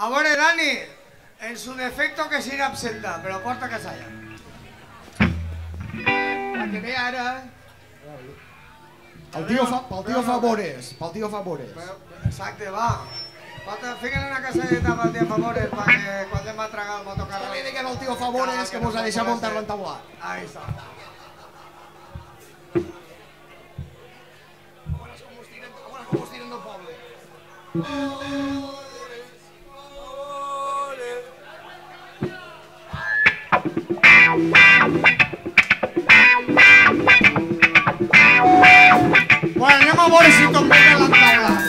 A veure, Dani, en su efecte que sigui absenta, però porta que s'alla. La que ve ara... El tio fa, pel tio favores, pel tio favores. Exacte, va. Pata, fiquen una caselleta pel tio favores perquè quan demà a tragar el motocarrer... Que li diguem al tio favores que mos ha deixat muntar l'entabulat. Ahí està. Ponemos bolsito en medio de la tabla.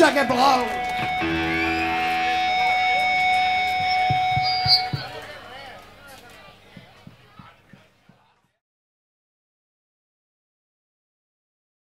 Check it below.